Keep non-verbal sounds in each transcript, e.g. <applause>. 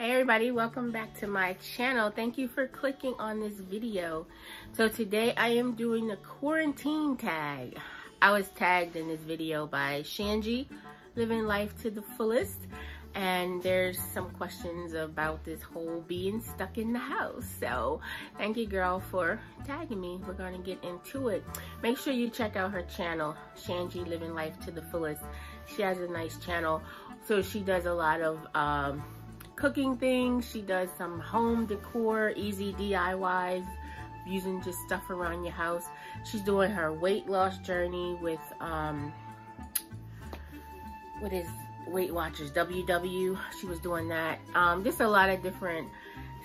Hey everybody, welcome back to my channel. Thank you for clicking on this video. So today I am doing the quarantine tag. I was tagged in this video by Shangie, living life to the fullest. And there's some questions about this whole being stuck in the house. So thank you girl for tagging me. We're gonna get into it. Make sure you check out her channel, Shangie Living Life to the Fullest. She has a nice channel. So she does a lot of um, cooking things. She does some home decor, easy DIYs, using just stuff around your house. She's doing her weight loss journey with, um, what is Weight Watchers, WW. She was doing that. Um, just a lot of different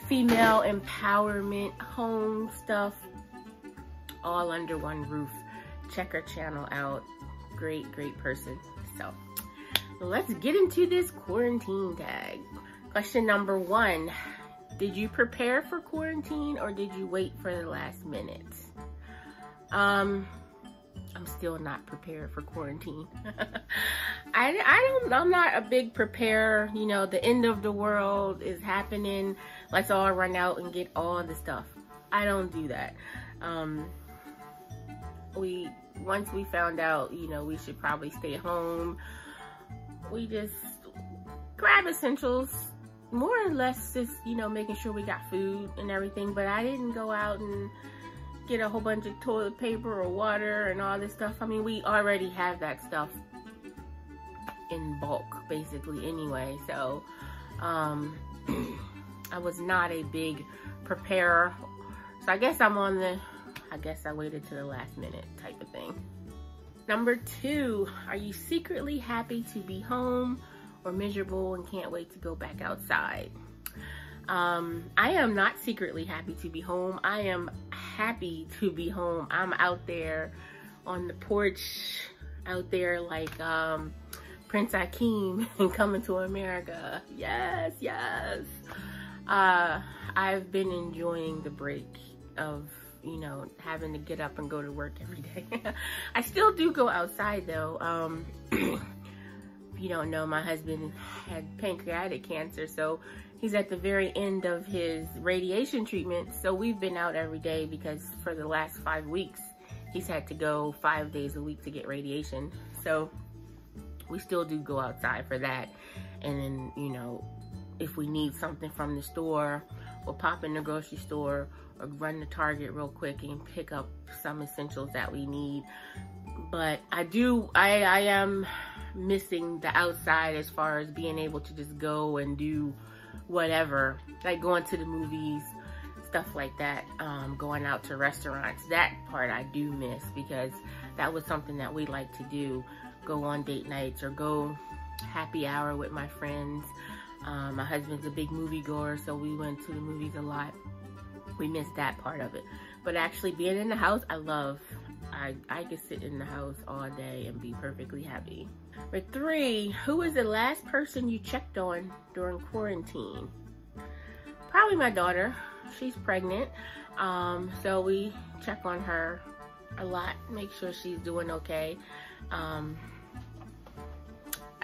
female empowerment, home stuff, all under one roof. Check her channel out. Great, great person. So let's get into this quarantine tag. Question number one, did you prepare for quarantine or did you wait for the last minute? Um, I'm still not prepared for quarantine. <laughs> I, I don't, I'm not a big preparer. You know, the end of the world is happening. Let's all run out and get all the stuff. I don't do that. Um, we, once we found out, you know, we should probably stay home, we just grab essentials, more or less just, you know, making sure we got food and everything. But I didn't go out and get a whole bunch of toilet paper or water and all this stuff. I mean, we already have that stuff in bulk, basically, anyway. So, um, <clears throat> I was not a big preparer. So I guess I'm on the, I guess I waited to the last minute type of thing. Number two, are you secretly happy to be home or miserable and can't wait to go back outside. Um, I am not secretly happy to be home. I am happy to be home. I'm out there on the porch, out there like um, Prince Akeem <laughs> and coming to America. Yes, yes. Uh, I've been enjoying the break of you know, having to get up and go to work every day. <laughs> I still do go outside though. Um, <clears throat> you don't know, my husband had pancreatic cancer, so he's at the very end of his radiation treatment. So we've been out every day because for the last five weeks, he's had to go five days a week to get radiation. So we still do go outside for that. And then, you know, if we need something from the store, we'll pop in the grocery store or run to Target real quick and pick up some essentials that we need. But I do, I, I am missing the outside as far as being able to just go and do whatever, like going to the movies, stuff like that, um, going out to restaurants. That part I do miss because that was something that we like to do, go on date nights or go happy hour with my friends. Um, my husband's a big movie goer, so we went to the movies a lot. We missed that part of it. But actually being in the house, I love. I, I could sit in the house all day and be perfectly happy. Number three, who was the last person you checked on during quarantine? Probably my daughter. She's pregnant. Um, so we check on her a lot, make sure she's doing okay. Um,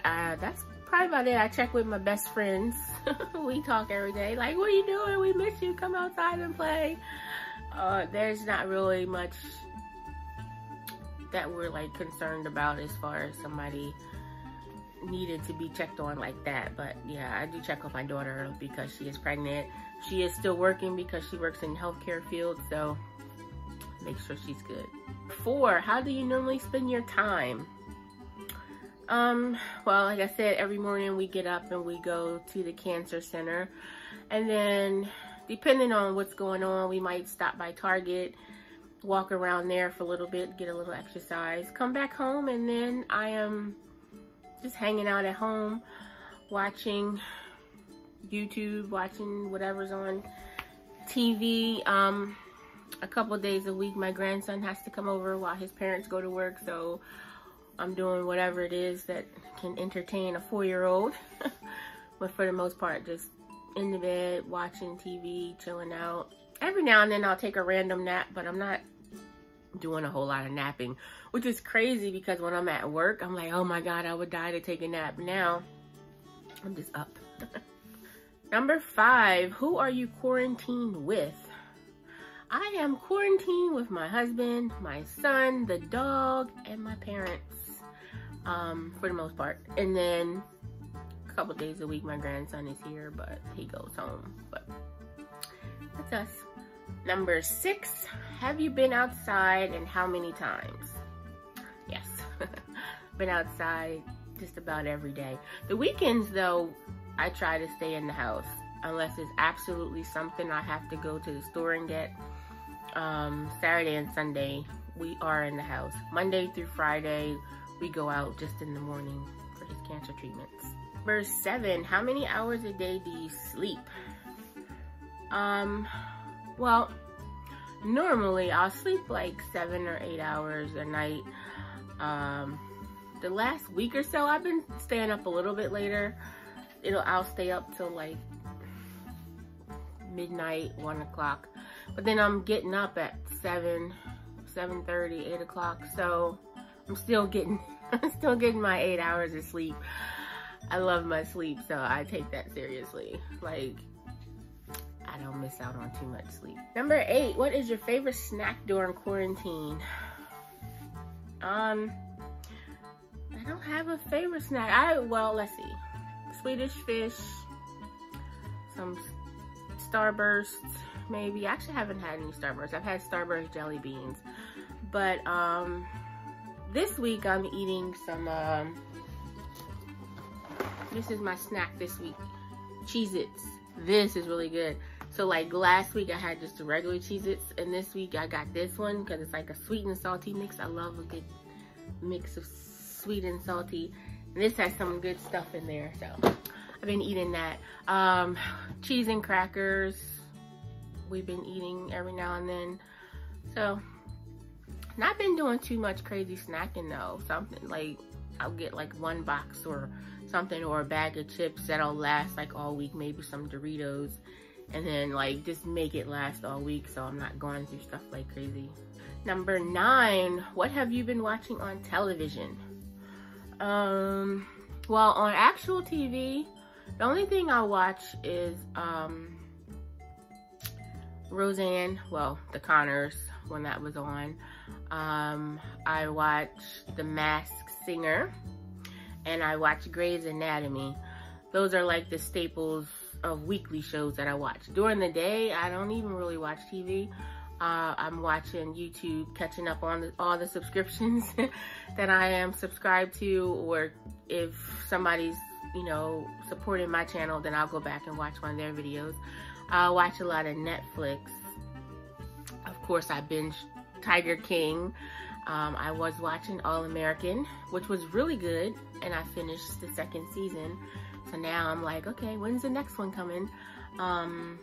uh, that's probably about it. I check with my best friends. <laughs> we talk every day. Like, what are you doing? We miss you. Come outside and play. Uh, there's not really much that we're like concerned about as far as somebody needed to be checked on like that. But yeah, I do check on my daughter because she is pregnant. She is still working because she works in healthcare field. So make sure she's good. Four, how do you normally spend your time? Um, well, like I said, every morning we get up and we go to the cancer center. And then depending on what's going on, we might stop by Target walk around there for a little bit, get a little exercise, come back home, and then I am just hanging out at home, watching YouTube, watching whatever's on TV. Um, a couple days a week, my grandson has to come over while his parents go to work, so I'm doing whatever it is that can entertain a four-year-old. <laughs> but for the most part, just in the bed, watching TV, chilling out, every now and then I'll take a random nap, but I'm not doing a whole lot of napping, which is crazy because when I'm at work, I'm like, oh my God, I would die to take a nap. Now, I'm just up. <laughs> Number five, who are you quarantined with? I am quarantined with my husband, my son, the dog, and my parents, um, for the most part. And then a couple days a week, my grandson is here, but he goes home. But that's us. Number six, have you been outside and how many times? Yes, <laughs> been outside just about every day. The weekends though, I try to stay in the house unless it's absolutely something I have to go to the store and get. Um, Saturday and Sunday, we are in the house. Monday through Friday, we go out just in the morning for his cancer treatments. Verse seven, how many hours a day do you sleep? Um, well, normally I'll sleep like seven or eight hours a night. Um, the last week or so, I've been staying up a little bit later. It'll, I'll stay up till like midnight, one o'clock. But then I'm getting up at seven, 7.30, 8 o'clock. So I'm still getting, <laughs> I'm still getting my eight hours of sleep. I love my sleep, so I take that seriously. Like, miss out on too much sleep. Number eight, what is your favorite snack during quarantine? Um, I don't have a favorite snack. I, well, let's see. Swedish fish, some Starbursts, maybe. I actually haven't had any Starbursts. I've had Starburst jelly beans. But, um, this week I'm eating some, um, this is my snack this week. Cheez-Its. This is really good. So like last week I had just regular Cheez-Its and this week I got this one because it's like a sweet and salty mix. I love a good mix of sweet and salty. And this has some good stuff in there. So I've been eating that. Um, cheese and crackers. We've been eating every now and then. So not been doing too much crazy snacking though. Something like I'll get like one box or something or a bag of chips that'll last like all week. Maybe some Doritos and then like just make it last all week so I'm not going through stuff like crazy. Number nine, what have you been watching on television? Um, well, on actual TV, the only thing I watch is um, Roseanne, well, The Connors when that was on. Um, I watch The Masked Singer and I watch Grey's Anatomy. Those are like the staples of weekly shows that I watch. During the day, I don't even really watch TV. Uh, I'm watching YouTube, catching up on the, all the subscriptions <laughs> that I am subscribed to, or if somebody's, you know, supporting my channel, then I'll go back and watch one of their videos. I watch a lot of Netflix. Of course, I binge Tiger King. Um, I was watching All American, which was really good, and I finished the second season. So now I'm like, okay, when's the next one coming? Um,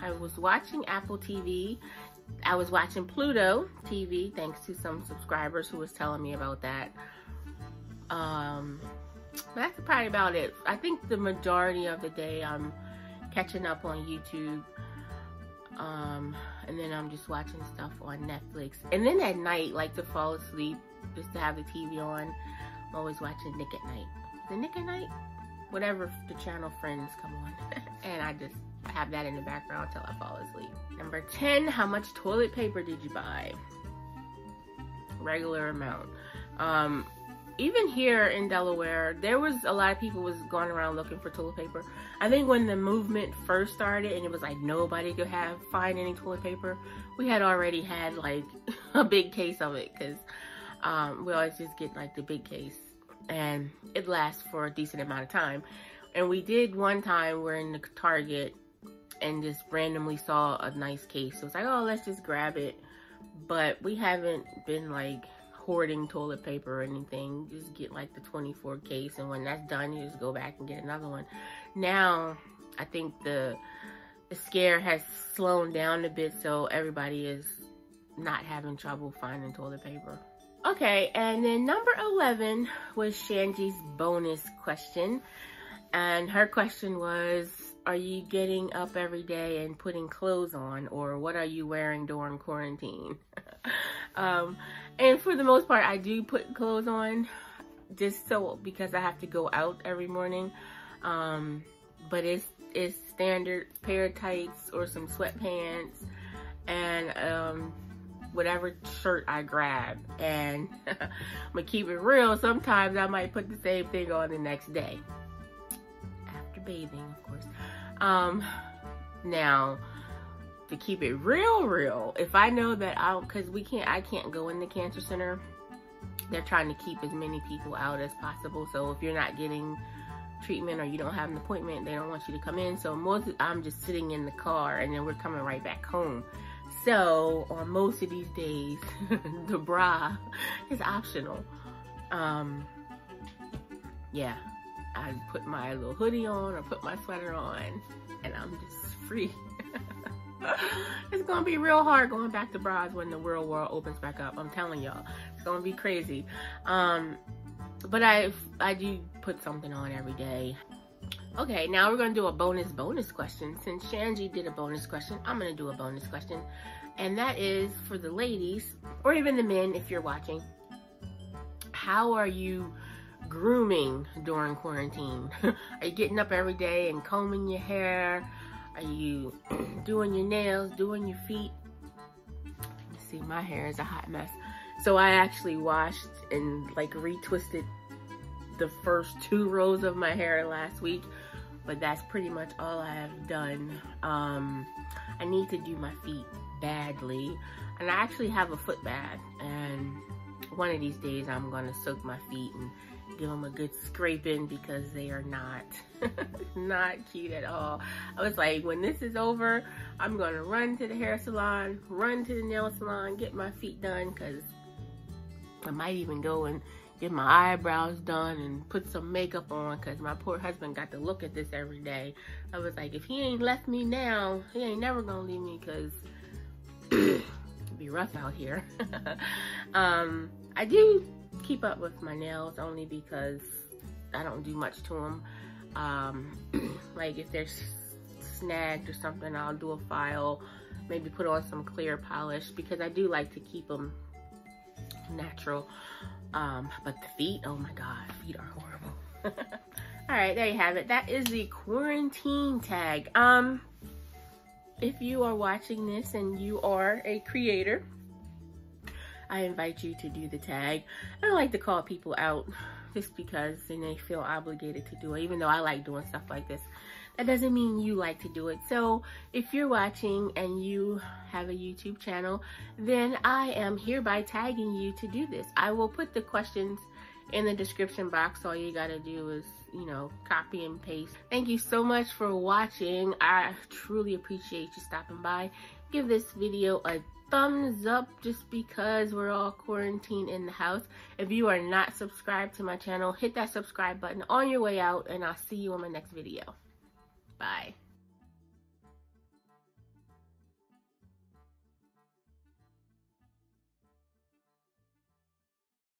I was watching Apple TV. I was watching Pluto TV, thanks to some subscribers who was telling me about that. Um, that's probably about it. I think the majority of the day I'm catching up on YouTube. Um, and then I'm just watching stuff on Netflix. And then at night, like to fall asleep, just to have the TV on, I'm always watching Nick at Nite. The Nick at Nite? Whatever the channel friends come on. <laughs> and I just have that in the background until I fall asleep. Number 10, how much toilet paper did you buy? Regular amount. Um, even here in Delaware, there was a lot of people was going around looking for toilet paper. I think when the movement first started and it was like nobody could have find any toilet paper, we had already had like <laughs> a big case of it because um, we always just get like the big case and it lasts for a decent amount of time. And we did one time, we're in the Target and just randomly saw a nice case. So it's like, oh, let's just grab it. But we haven't been like hoarding toilet paper or anything. Just get like the 24 case. And when that's done, you just go back and get another one. Now, I think the, the scare has slowed down a bit. So everybody is not having trouble finding toilet paper. Okay, and then number 11 was Shangie's bonus question. And her question was, are you getting up every day and putting clothes on or what are you wearing during quarantine? <laughs> Um, and for the most part i do put clothes on just so because i have to go out every morning. Um, but it's it's standard pair of tights or some sweatpants. And um, whatever shirt I grab. And <laughs> I'm gonna keep it real. Sometimes I might put the same thing on the next day after bathing, of course. Um, now to keep it real, real, if I know that I'll, cause we can't, I can't go in the cancer center. They're trying to keep as many people out as possible. So if you're not getting treatment or you don't have an appointment, they don't want you to come in. So most, I'm just sitting in the car and then we're coming right back home. So on most of these days, <laughs> the bra is optional. Um, yeah, I put my little hoodie on or put my sweater on and I'm just free. <laughs> it's gonna be real hard going back to bras when the real world opens back up. I'm telling y'all, it's gonna be crazy. Um, but I I do put something on every day. Okay, now we're gonna do a bonus bonus question. Since Shangie did a bonus question, I'm gonna do a bonus question, and that is for the ladies or even the men if you're watching. How are you? grooming during quarantine? <laughs> are you getting up every day and combing your hair? Are you <clears throat> doing your nails, doing your feet? See, my hair is a hot mess. So I actually washed and like retwisted the first two rows of my hair last week, but that's pretty much all I have done. Um, I need to do my feet badly, and I actually have a foot bath, and one of these days I'm gonna soak my feet and give them a good scraping because they are not, <laughs> not cute at all. I was like, when this is over, I'm gonna run to the hair salon, run to the nail salon, get my feet done because I might even go and get my eyebrows done and put some makeup on because my poor husband got to look at this every day. I was like, if he ain't left me now, he ain't never gonna leave me because <clears throat> it'd be rough out here. <laughs> um, I do keep up with my nails only because I don't do much to them. Um, <clears throat> like if they're snagged or something, I'll do a file, maybe put on some clear polish because I do like to keep them natural. Um, but the feet, oh my God, feet are horrible. <laughs> All right, there you have it. That is the quarantine tag. Um, if you are watching this and you are a creator, I invite you to do the tag. I like to call people out just because then they feel obligated to do it, even though I like doing stuff like this. That doesn't mean you like to do it. So if you're watching and you have a YouTube channel, then I am hereby tagging you to do this. I will put the questions in the description box. All you gotta do is, you know, copy and paste. Thank you so much for watching. I truly appreciate you stopping by. Give this video a thumbs up just because we're all quarantined in the house. If you are not subscribed to my channel, hit that subscribe button on your way out and I'll see you on my next video. Bye.